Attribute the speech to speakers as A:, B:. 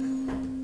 A: you